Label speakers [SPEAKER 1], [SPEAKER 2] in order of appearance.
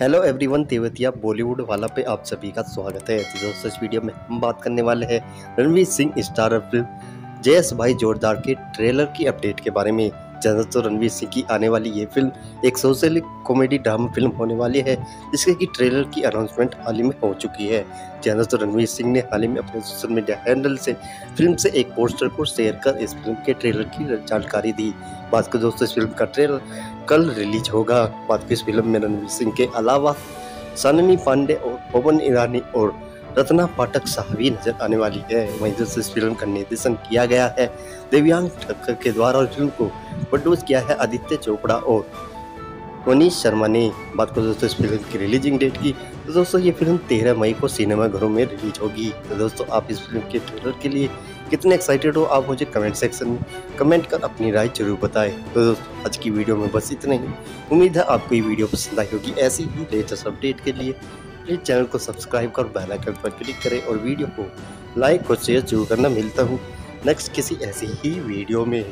[SPEAKER 1] Hello everyone Tewatia Bollywood वाला पे आप सभी का स्वागत है। तो दोस्तों, इस वीडियो में हम बात करने वाले हैं रणवीर सिंह स्टार फ़िल्म जयस भाई जोरदार के ट्रेलर की अपडेट के बारे में। दोस्तों रणवीर सिंह की आने वाली ये फ़िल्म एक सोशल कॉमेडी ड्रामा फ़िल्म होने वाली है, जिसके की ट्रेलर की अनाउंसमेंट हाल ही में हो चुकी है। दोस्तों रणवीर सिंह ने हाल ही में अपने सोशल मीडिया हैंडल से फ़िल्म से एक पोस्टर को शेयर कर इस फ़िल्म के ट्रेलर की जानकारी दी। बात को दोस्तों, इस फ़िल्म का ट्रेलर कल रिलीज़ होगा। बात की इस फ़िल्म में रणवीर सिंह के अलावा सननी पांडे और पवन ईरानी और रत्ना पाठक साहबी नज़र आने वाली है। वहीं दोस्तों इस फ़िल्म का निर्देशन किया गया है। दिव्यांग ठक्कर के द्वारा और फ़िल्म को प्रोड्यूस किया है आदित्य चोपड़ा और मनीष शर्मा ने। बात करो दोस्तों, इस फ़िल्म की रिलीजिंग डेट की तो दोस्तों, ये फ़िल्म तेरह मई को सिनेमा घरों में रिलीज़ होगी। तो दोस्तों, आप इस फ़िल्म के ट्रेलर के लिए कितने एक्साइटेड हो, आप मुझे कमेंट सेक्शन में कमेंट कर अपनी राय ज़रूर बताएँ। तो दोस्तों, आज की वीडियो में बस इतना ही। उम्मीद है आपको ये वीडियो पसंद आई होगी। ऐसी ही लेटेस्ट अपडेट के लिए प्लीज़ चैनल को सब्सक्राइब कर बेल आइकन पर क्लिक करें और वीडियो को लाइक और शेयर ज़रूर करना। मिलता हूँ नेक्स्ट किसी ऐसी ही वीडियो में।